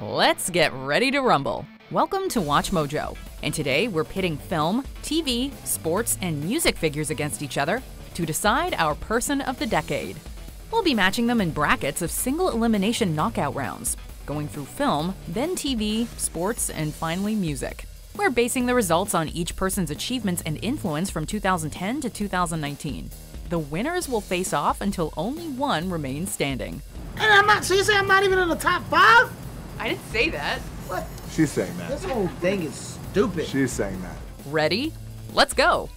Let's get ready to rumble. Welcome to Watch Mojo, and today we're pitting film, TV, sports, and music figures against each other to decide our person of the decade. We'll be matching them in brackets of single elimination knockout rounds, going through film, then TV, sports, and finally music. We're basing the results on each person's achievements and influence from 2010 to 2019. The winners will face off until only one remains standing. And I'm not. So you say I'm not even in the top five? I didn't say that. What? She's saying that. This whole thing is stupid. She's saying that. Ready? Let's go.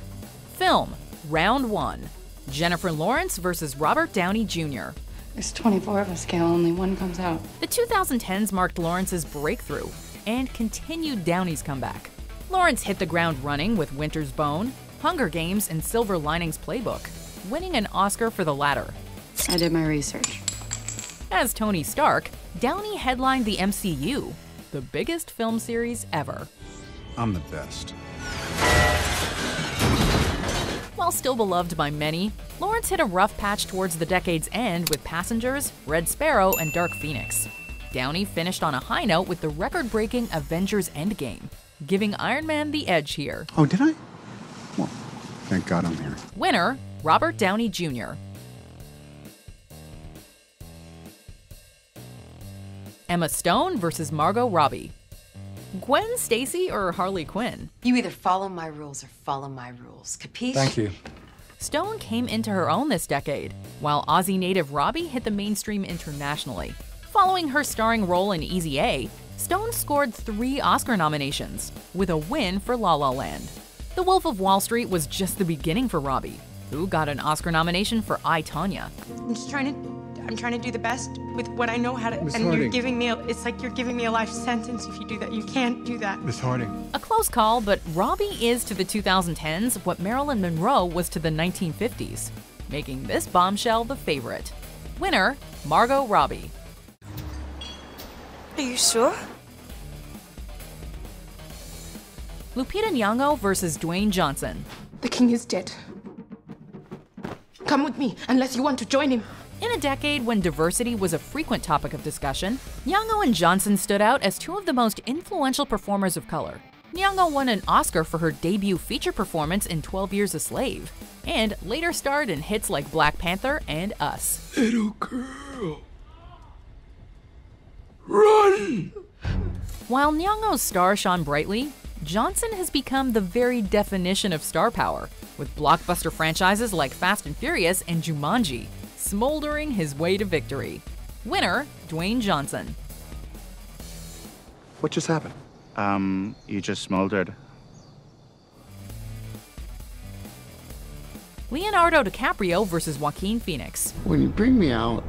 Film, round one Jennifer Lawrence versus Robert Downey Jr. There's 24 of us, Gail. Only one comes out. The 2010s marked Lawrence's breakthrough and continued Downey's comeback. Lawrence hit the ground running with Winter's Bone, Hunger Games, and Silver Linings Playbook, winning an Oscar for the latter. I did my research. As Tony Stark, Downey headlined the MCU, the biggest film series ever. I'm the best. While still beloved by many, Lawrence hit a rough patch towards the decade's end with Passengers, Red Sparrow, and Dark Phoenix. Downey finished on a high note with the record breaking Avengers Endgame, giving Iron Man the edge here. Oh, did I? Well, thank God I'm here. Winner Robert Downey Jr. Emma Stone versus Margot Robbie. Gwen Stacy or Harley Quinn? You either follow my rules or follow my rules. Capiche? Thank you. Stone came into her own this decade, while Aussie native Robbie hit the mainstream internationally. Following her starring role in Easy A, Stone scored three Oscar nominations, with a win for La La Land. The Wolf of Wall Street was just the beginning for Robbie, who got an Oscar nomination for I, Tonya. I'm just trying to I'm trying to do the best with what I know how to Miss and you're giving me a, it's like you're giving me a life sentence if you do that. You can't do that. Miss Harding. A close call, but Robbie is to the 2010s what Marilyn Monroe was to the 1950s, making this bombshell the favorite. Winner Margot Robbie. Are you sure? Lupita Nyong'o versus Dwayne Johnson. The king is dead. Come with me unless you want to join him. In a decade when diversity was a frequent topic of discussion, Nyong'o and Johnson stood out as two of the most influential performers of color. Nyong'o won an Oscar for her debut feature performance in 12 Years a Slave, and later starred in hits like Black Panther and Us. Little girl. Run! While Nyong'o's star shone brightly, Johnson has become the very definition of star power, with blockbuster franchises like Fast and Furious and Jumanji, smoldering his way to victory. Winner Dwayne Johnson. What just happened? Um, you just smoldered. Leonardo DiCaprio versus Joaquin Phoenix. When you bring me out,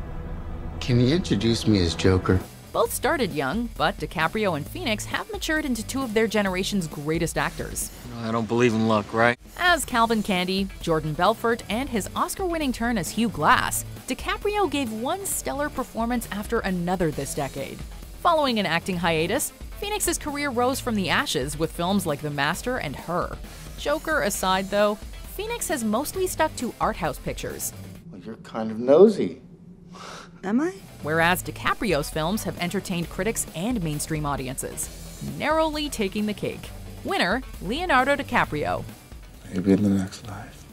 can you introduce me as Joker? Both started young, but DiCaprio and Phoenix have matured into two of their generation's greatest actors. I don't believe in luck, right? As Calvin Candie, Jordan Belfort, and his Oscar winning turn as Hugh Glass, DiCaprio gave one stellar performance after another this decade. Following an acting hiatus, Phoenix's career rose from the ashes with films like The Master and Her. Joker aside, though, Phoenix has mostly stuck to art house pictures, Well, you're kind of nosy. Am I? whereas DiCaprio's films have entertained critics and mainstream audiences, narrowly taking the cake. Winner Leonardo DiCaprio. Maybe in the next life.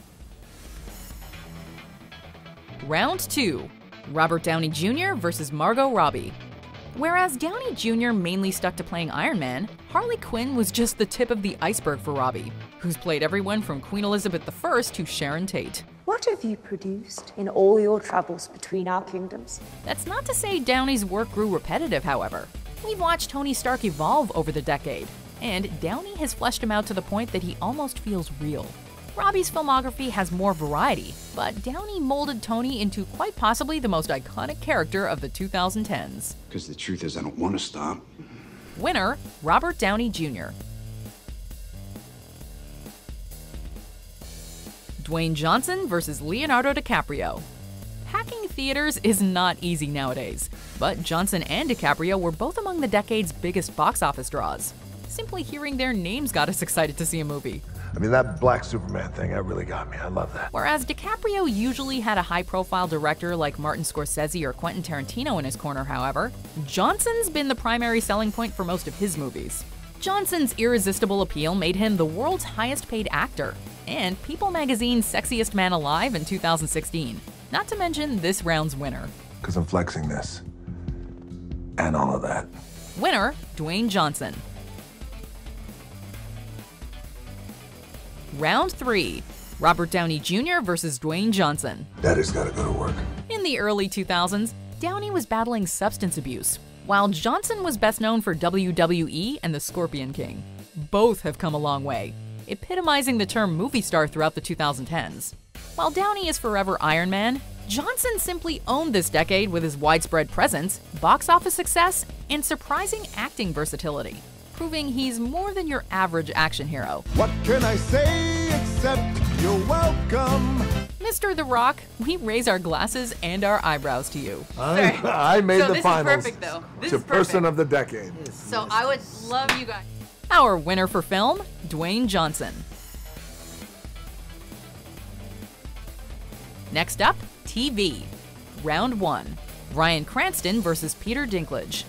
Round 2 Robert Downey Jr. versus Margot Robbie. Whereas Downey Jr. mainly stuck to playing Iron Man, Harley Quinn was just the tip of the iceberg for Robbie, who's played everyone from Queen Elizabeth I to Sharon Tate. What have you produced in all your travels between our kingdoms? That's not to say Downey's work grew repetitive, however. We've watched Tony Stark evolve over the decade, and Downey has fleshed him out to the point that he almost feels real. Robbie's filmography has more variety, but Downey molded Tony into quite possibly the most iconic character of the 2010s. Because the truth is, I don't want to stop. Winner Robert Downey Jr. Dwayne Johnson versus Leonardo DiCaprio. Hacking theaters is not easy nowadays, but Johnson and DiCaprio were both among the decade's biggest box office draws. Simply hearing their names got us excited to see a movie. I mean, that black Superman thing, that really got me. I love that. Whereas DiCaprio usually had a high profile director like Martin Scorsese or Quentin Tarantino in his corner, however, Johnson's been the primary selling point for most of his movies. Johnson's irresistible appeal made him the world's highest paid actor and People magazine's sexiest man alive in 2016, not to mention this round's winner. Because I'm flexing this. And all of that. Winner, Dwayne Johnson. Round 3 Robert Downey Jr. versus Dwayne Johnson. Daddy's gotta go to work. In the early 2000s, Downey was battling substance abuse, while Johnson was best known for WWE and The Scorpion King. Both have come a long way, epitomizing the term movie star throughout the 2010s. While Downey is forever Iron Man, Johnson simply owned this decade with his widespread presence, box office success, and surprising acting versatility, proving he's more than your average action hero. What can I say except you're welcome? Mr. The Rock, we raise our glasses and our eyebrows to you. I, I made So the this is perfect, though. This to is person perfect. of the decade. So I would love you guys. Our winner for film, Dwayne Johnson. Next up, TV. Round 1 Bryan Cranston versus Peter Dinklage.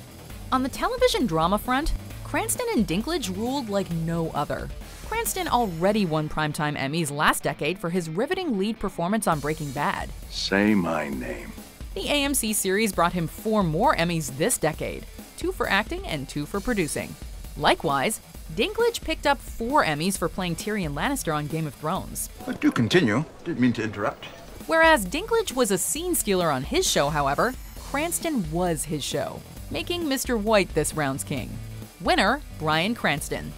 On the television drama front, Cranston and Dinklage ruled like no other. Cranston already won Primetime Emmys last decade for his riveting lead performance on Breaking Bad. Say my name. The AMC series brought him four more Emmys this decade two for acting and two for producing. Likewise, Dinklage picked up four Emmys for playing Tyrion Lannister on Game of Thrones. But do continue. Didn't mean to interrupt. Whereas Dinklage was a scene stealer on his show, however, Cranston was his show, making Mr. White this round's king. Winner, Bryan Cranston.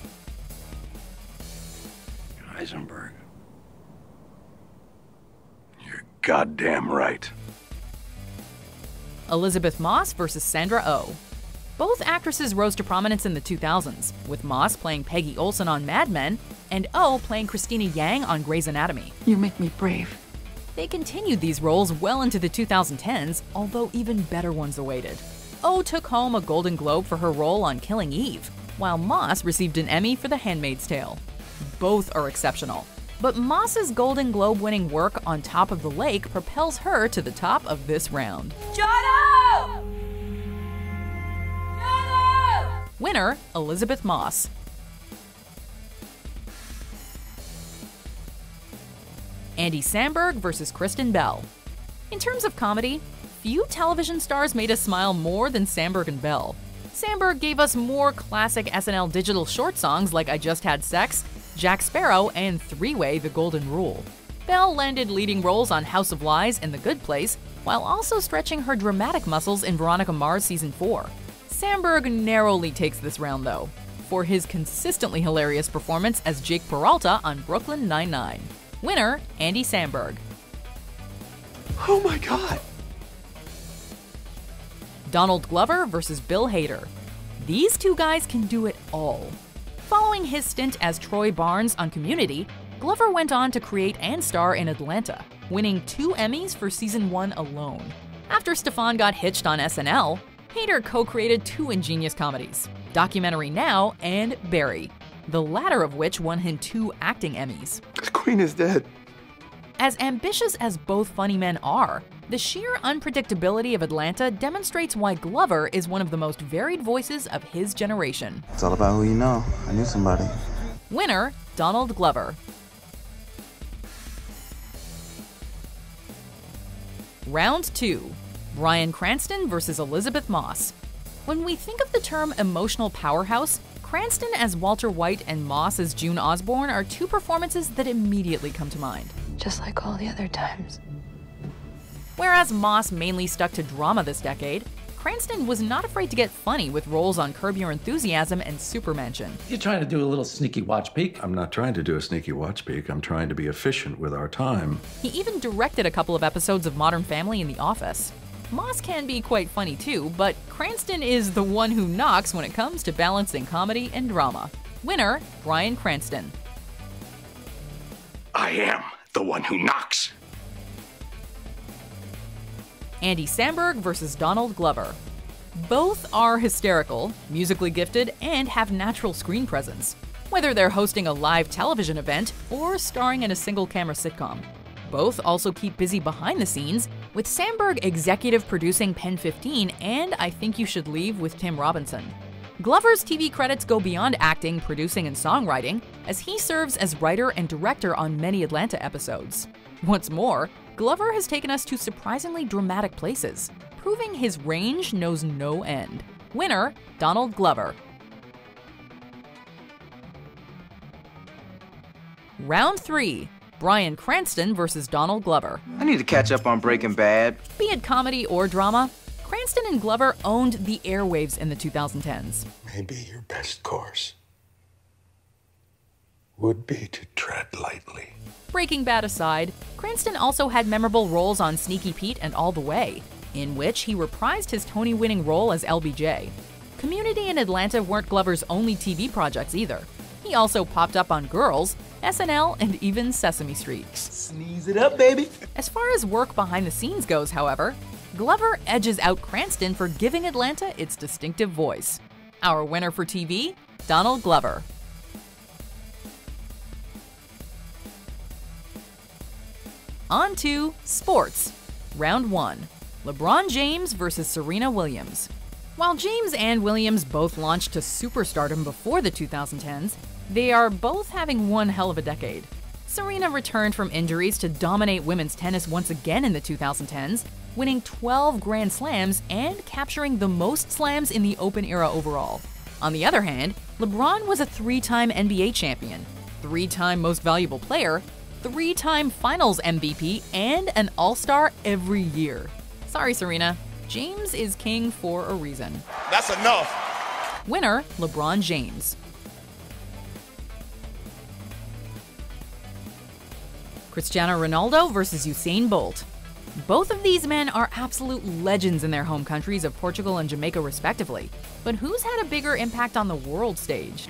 Heisenberg. You're goddamn right. Elisabeth Moss versus Sandra Oh. Both actresses rose to prominence in the 2000s, with Moss playing Peggy Olson on Mad Men and O playing Cristina Yang on Grey's Anatomy. You make me brave. They continued these roles well into the 2010s, although even better ones awaited. O took home a Golden Globe for her role on Killing Eve, while Moss received an Emmy for The Handmaid's Tale. Both are exceptional, but Moss's Golden Globe winning work on Top of the Lake propels her to the top of this round. Jono! Winner, Elisabeth Moss. Andy Samberg versus Kristen Bell. In terms of comedy, few television stars made us smile more than Samberg and Bell. Samberg gave us more classic SNL digital short songs like I Just Had Sex, Jack Sparrow, and Three Way The Golden Rule. Bell landed leading roles on House of Lies and The Good Place, while also stretching her dramatic muscles in Veronica Mars Season 4. Samberg narrowly takes this round, though, for his consistently hilarious performance as Jake Peralta on Brooklyn Nine-Nine. Winner, Andy Samberg. Oh my god. Donald Glover versus Bill Hader. These two guys can do it all. Following his stint as Troy Barnes on Community, Glover went on to create and star in Atlanta, winning two Emmys for season one alone. After Stefon got hitched on SNL, Hader co created two ingenious comedies Documentary Now and Barry, the latter of which won him two acting Emmys. The queen is dead. As ambitious as both funny men are, the sheer unpredictability of Atlanta demonstrates why Glover is one of the most varied voices of his generation. It's all about who you know. I knew somebody. Winner, Donald Glover. Round 2 Bryan Cranston versus Elisabeth Moss. When we think of the term emotional powerhouse, Cranston as Walter White and Moss as June Osborne are two performances that immediately come to mind. Just like all the other times. Whereas Moss mainly stuck to drama this decade, Cranston was not afraid to get funny with roles on Curb Your Enthusiasm and Supermansion. You're trying to do a little sneaky watch peek. I'm not trying to do a sneaky watch peek. I'm trying to be efficient with our time. He even directed a couple of episodes of Modern Family in The Office. Moss can be quite funny too, but Cranston is the one who knocks when it comes to balancing comedy and drama. Winner, Bryan Cranston. I am the one who knocks. Andy Samberg versus Donald Glover. Both are hysterical, musically gifted, and have natural screen presence. whether they're hosting a live television event or starring in a single camera sitcom. Both also keep busy behind the scenes, with Samberg executive producing PEN15 and I Think You Should Leave with Tim Robinson. Glover's TV credits go beyond acting, producing, and songwriting, as he serves as writer and director on many Atlanta episodes. What's more, Glover has taken us to surprisingly dramatic places, proving his range knows no end. Winner, Donald Glover. Round 3 Bryan Cranston versus Donald Glover. I need to catch up on Breaking Bad. Be it comedy or drama, Cranston and Glover owned the airwaves in the 2010s. Maybe your best course would be to tread lightly. Breaking Bad aside, Cranston also had memorable roles on Sneaky Pete and All the Way, in which he reprised his Tony winning role as LBJ. Community and Atlanta weren't Glover's only TV projects either. He also popped up on Girls, SNL, and even Sesame Street. Sneeze it up, baby. As far as work behind the scenes goes, however, Glover edges out Cranston for giving Atlanta its distinctive voice. Our winner for TV, Donald Glover. On to sports. Round 1 LeBron James versus Serena Williams. While James and Williams both launched to superstardom before the 2010s, they are both having one hell of a decade. Serena returned from injuries to dominate women's tennis once again in the 2010s, winning 12 Grand Slams and capturing the most slams in the Open era overall. On the other hand, LeBron was a three time NBA champion, three time most valuable player, three time finals MVP, and an All Star every year. Sorry, Serena. James is king for a reason. That's enough. Winner LeBron James. Cristiano Ronaldo versus Usain Bolt. Both of these men are absolute legends in their home countries of Portugal and Jamaica, respectively. But who's had a bigger impact on the world stage?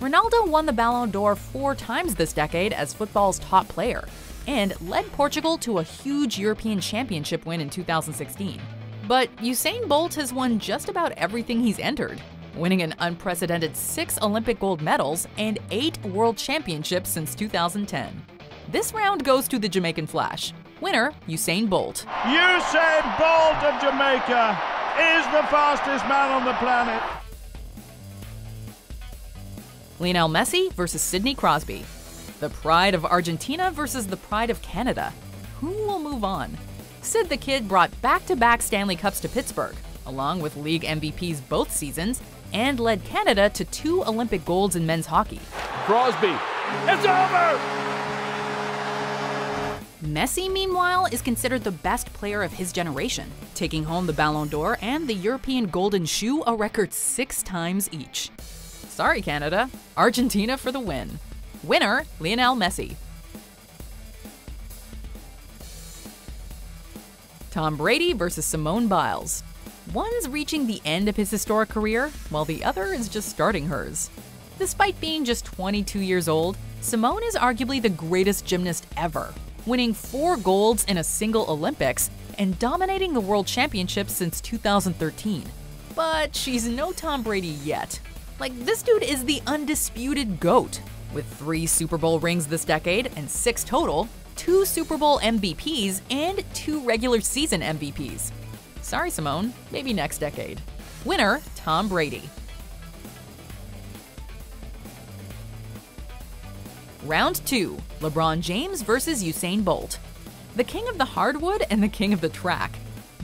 Ronaldo won the Ballon d'Or four times this decade as football's top player and led Portugal to a huge European Championship win in 2016. But Usain Bolt has won just about everything he's entered, winning an unprecedented six Olympic gold medals and eight world championships since 2010. This round goes to the Jamaican Flash. Winner, Usain Bolt. Usain Bolt of Jamaica is the fastest man on the planet. Lionel Messi versus Sidney Crosby. The pride of Argentina versus the pride of Canada. Who will move on? Sid the Kid brought back to back Stanley Cups to Pittsburgh, along with league MVPs both seasons, and led Canada to two Olympic golds in men's hockey. Crosby, it's over! Messi, meanwhile, is considered the best player of his generation, taking home the Ballon d'Or and the European Golden Shoe a record six times each. Sorry, Canada. Argentina for the win. Winner, Lionel Messi. Tom Brady versus Simone Biles. One's reaching the end of his historic career, while the other is just starting hers. Despite being just 22 years old, Simone is arguably the greatest gymnast ever, winning four golds in a single Olympics and dominating the World Championships since 2013. But she's no Tom Brady yet. Like, this dude is the undisputed GOAT. With three Super Bowl rings this decade and six total, two Super Bowl MVPs, and two regular season MVPs. Sorry, Simone, maybe next decade. Winner, Tom Brady. Round 2 LeBron James versus Usain Bolt. The king of the hardwood and the king of the track.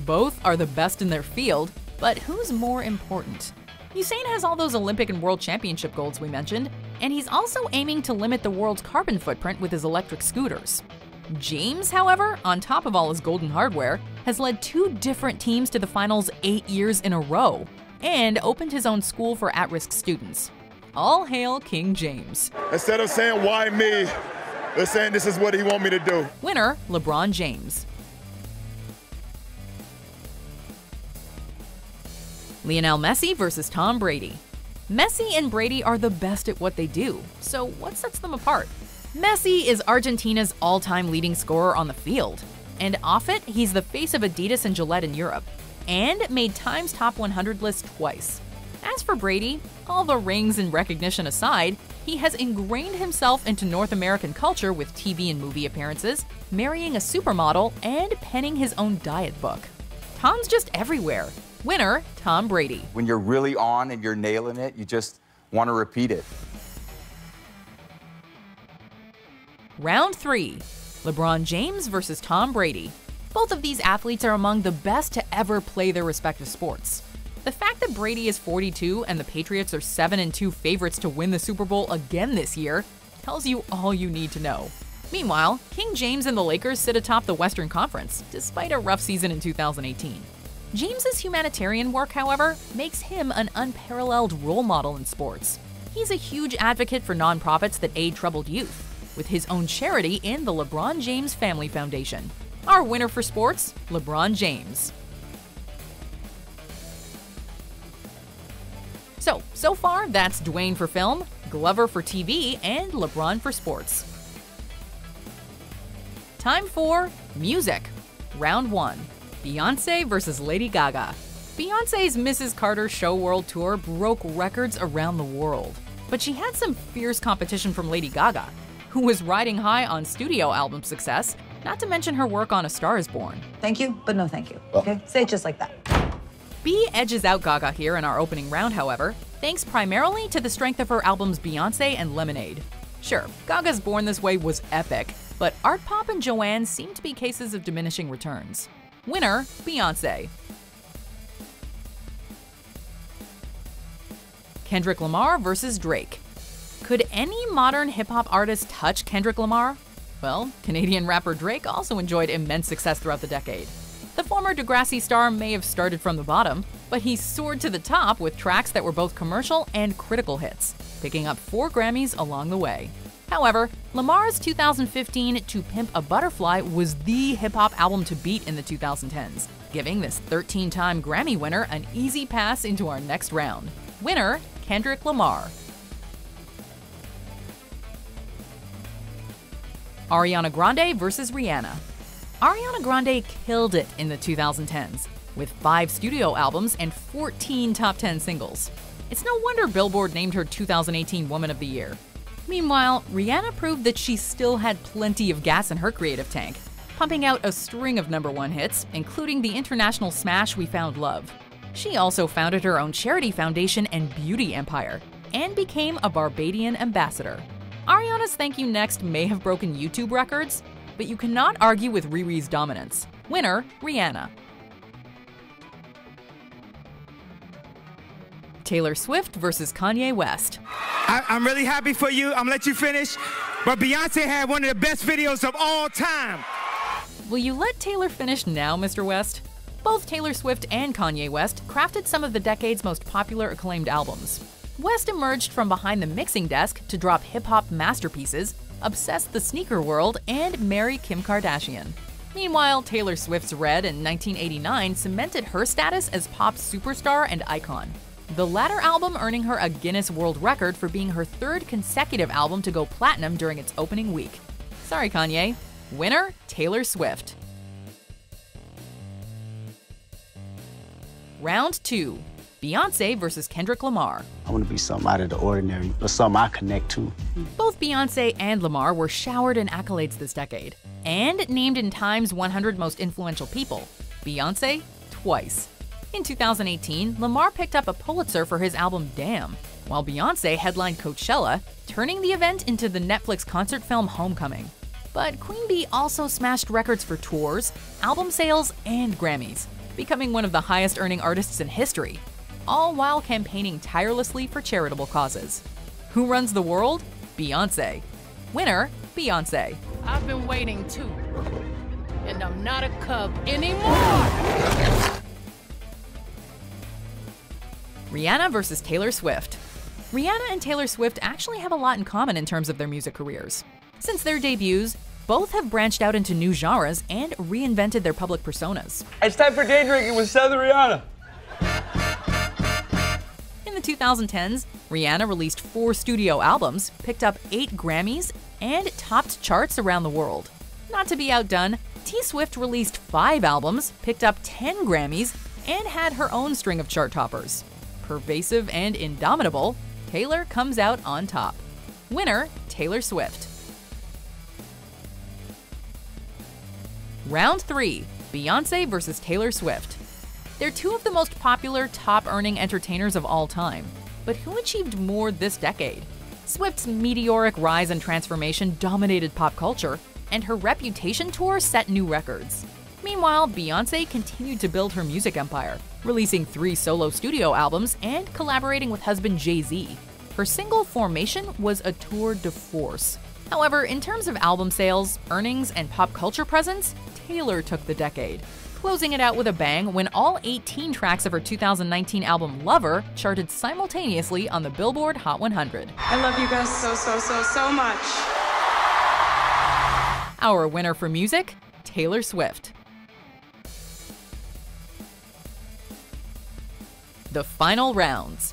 Both are the best in their field, but who's more important? Usain has all those Olympic and World Championship golds we mentioned, and he's also aiming to limit the world's carbon footprint with his electric scooters. James, however, on top of all his golden hardware, has led two different teams to the finals eight years in a row and opened his own school for at risk students. All hail King James. Instead of saying, why me, they're saying this is what he want me to do. Winner, LeBron James. Lionel Messi versus Tom Brady. Messi and Brady are the best at what they do, so what sets them apart? Messi is Argentina's all time leading scorer on the field, and off it, he's the face of Adidas and Gillette in Europe. and made Time's Top 100 list twice. As for Brady, all the rings and recognition aside, he has ingrained himself into North American culture with TV and movie appearances, marrying a supermodel, and penning his own diet book. Tom's just everywhere. Winner, Tom Brady. When you're really on and you're nailing it, you just want to repeat it. Round 3 LeBron James versus Tom Brady. Both of these athletes are among the best to ever play their respective sports. The fact that Brady is 42 and the Patriots are 7 and 2 favorites to win the Super Bowl again this year tells you all you need to know. Meanwhile, King James and the Lakers sit atop the Western Conference, despite a rough season in 2018. James's humanitarian work, however, makes him an unparalleled role model in sports. He's a huge advocate for nonprofits that aid troubled youth, with his own charity in the LeBron James Family Foundation. Our winner for sports, LeBron James. So, so far, that's Dwayne for film, Glover for TV, and LeBron for sports. Time for music. Round 1 Beyonce versus Lady Gaga. Beyonce's Mrs. Carter Show World Tour broke records around the world. But she had some fierce competition from Lady Gaga, who was riding high on studio album success, not to mention her work on A Star is Born. Thank you, but no thank you. Okay? Say it just like that. B edges out Gaga here in our opening round, however, thanks primarily to the strength of her albums Beyonce and Lemonade. Sure, Gaga's Born This Way was epic, but Art Pop and Joanne seem to be cases of diminishing returns. Winner, Beyonce. Kendrick Lamar versus Drake. Could any modern hip hop artist touch Kendrick Lamar? Well, Canadian rapper Drake also enjoyed immense success throughout the decade. The former Degrassi star may have started from the bottom, but he soared to the top with tracks that were both commercial and critical hits, picking up four Grammys along the way. However, Lamar's 2015 To Pimp a Butterfly was the hip hop album to beat in the 2010s, giving this 13 time Grammy winner an easy pass into our next round. Winner, Kendrick Lamar. Ariana Grande versus Rihanna. Ariana Grande killed it in the 2010s, with five studio albums and 14 top 10 singles. It's no wonder Billboard named her 2018 Woman of the Year. Meanwhile, Rihanna proved that she still had plenty of gas in her creative tank, pumping out a string of number one hits, including the international smash We Found Love. She also founded her own charity foundation and beauty empire, and became a Barbadian ambassador. Ariana's Thank You Next may have broken YouTube records, but you cannot argue with Riri's dominance. Winner, Rihanna. Taylor Swift versus Kanye West. I, am really happy for you. I'm gonna let you finish. But Beyonce had one of the best videos of all time. Will you let Taylor finish now, Mr. West? Both Taylor Swift and Kanye West crafted some of the decade's most popular acclaimed albums. West emerged from behind the mixing desk to drop hip hop masterpieces, obsess the sneaker world, and marry Kim Kardashian. Meanwhile, Taylor Swift's Red in 1989 cemented her status as pop superstar and icon. The latter album earning her a Guinness World Record for being her third consecutive album to go platinum during its opening week. Sorry, Kanye. Winner, Taylor Swift. Round 2 Beyonce versus Kendrick Lamar. I want to be something out of the ordinary, but something I connect to. Both Beyonce and Lamar were showered in accolades this decade, and named in Time's 100 Most Influential People. Beyonce, twice. In 2018, Lamar picked up a Pulitzer for his album Damn, while Beyonce headlined Coachella, turning the event into the Netflix concert film Homecoming. But Queen Bey also smashed records for tours, album sales, and Grammys, becoming one of the highest earning artists in history, all while campaigning tirelessly for charitable causes. Who runs the world? Beyonce. Winner, Beyonce. I've been waiting too, and I'm not a cub anymore. Rihanna versus Taylor Swift. Rihanna and Taylor Swift actually have a lot in common in terms of their music careers. Since their debuts, both have branched out into new genres and reinvented their public personas. It's time for day drinking with Southern Rihanna. In the 2010s, Rihanna released four studio albums, picked up eight Grammys, and topped charts around the world. Not to be outdone, T Swift released five albums, picked up 10 Grammys, and had her own string of chart toppers. Pervasive and indomitable, Taylor comes out on top. Winner, Taylor Swift. Round 3 Beyonce versus Taylor Swift. They're two of the most popular, top earning entertainers of all time. But who achieved more this decade? Swift's meteoric rise and transformation dominated pop culture, and her reputation tour set new records. Meanwhile, Beyonce continued to build her music empire, releasing three solo studio albums and collaborating with husband Jay Z. Her single Formation was a tour de force. However, in terms of album sales, earnings, and pop culture presence, Taylor took the decade, closing it out with a bang when all 18 tracks of her 2019 album Lover charted simultaneously on the Billboard Hot 100. I love you guys so, so, so, so much. Our winner for music, Taylor Swift. The final rounds.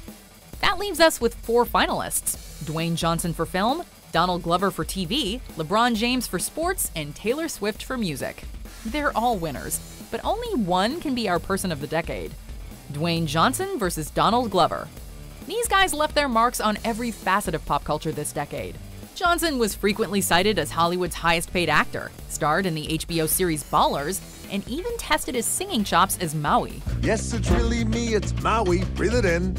That leaves us with four finalists Dwayne Johnson for film, Donald Glover for TV, LeBron James for sports, and Taylor Swift for music. They're all winners, but only one can be our person of the decade Dwayne Johnson versus Donald Glover. These guys left their marks on every facet of pop culture this decade. Johnson was frequently cited as Hollywood's highest paid actor, starred in the HBO series Ballers, and even tested his singing chops as Maui. Yes, it's really me, it's Maui. Breathe it in.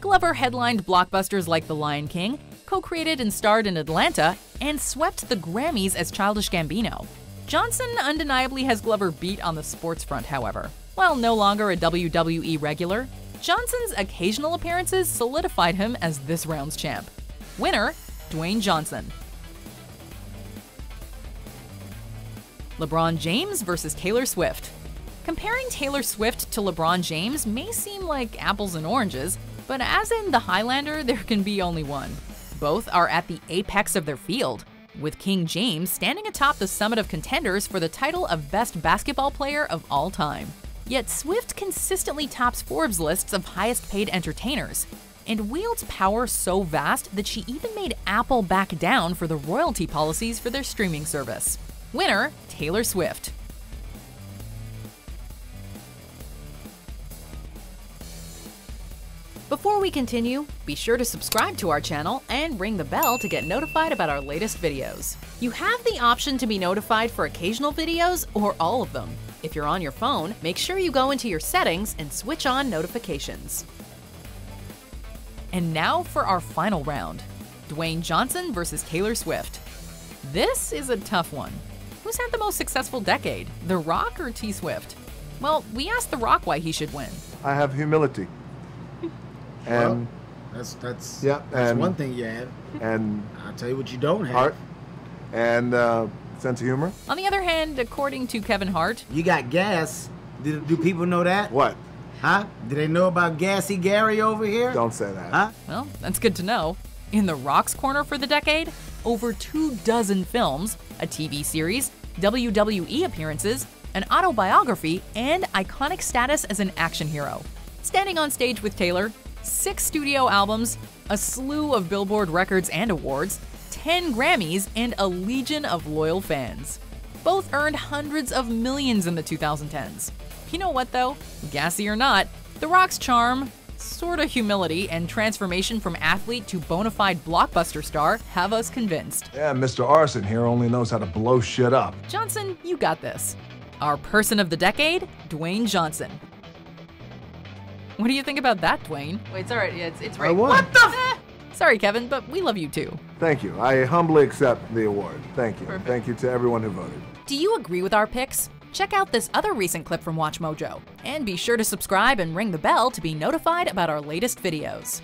Glover headlined blockbusters like The Lion King, co created and starred in Atlanta, and swept the Grammys as Childish Gambino. Johnson undeniably has Glover beat on the sports front, however. While no longer a WWE regular, Johnson's occasional appearances solidified him as this round's champ. Winner, Dwayne Johnson. LeBron James versus Taylor Swift. Comparing Taylor Swift to LeBron James may seem like apples and oranges, but as in The Highlander, there can be only one. Both are at the apex of their field, with King James standing atop the summit of contenders for the title of Best Basketball Player of all time. Yet Swift consistently tops Forbes lists of highest paid entertainers, and wields power so vast that she even made Apple back down for the royalty policies for their streaming service. Winner, Taylor Swift. Before we continue, be sure to subscribe to our channel and ring the bell to get notified about our latest videos. You have the option to be notified for occasional videos or all of them. If you're on your phone, make sure you go into your settings and switch on notifications. And now for our final round Dwayne Johnson versus Taylor Swift. This is a tough one. Who's had the most successful decade, The Rock or T Swift? Well, we asked The Rock why he should win. I have humility. And well, that's that's yeah, that's and, one thing you have. And I'll tell you what you don't have. Heart and uh, sense of humor. On the other hand, according to Kevin Hart, you got gas. Do, do people know that? What? Huh? Do they know about Gassy Gary over here? Don't say that. Huh? Well, that's good to know. In the Rock's corner for the decade, over two dozen films, a TV series, WWE appearances, an autobiography, and iconic status as an action hero. Standing on stage with Taylor, six studio albums, a slew of Billboard records and awards, 10 Grammys, and a legion of loyal fans. Both earned hundreds of millions in the 2010s. You know what though? Gassy or not, The Rock's charm, sorta humility, and transformation from athlete to bona fide blockbuster star have us convinced. Yeah, Mr. Arson here only knows how to blow shit up. Johnson, you got this. Our person of the decade, Dwayne Johnson. What do you think about that, Dwayne? Wait, it's alright. It's, it's right. I won. What the? F- eh, Sorry, Kevin, but we love you too. Thank you. I humbly accept the award. Thank you. Perfect. Thank you to everyone who voted. Do you agree with our picks? Check out this other recent clip from Watch Mojo, and be sure to subscribe and ring the bell to be notified about our latest videos.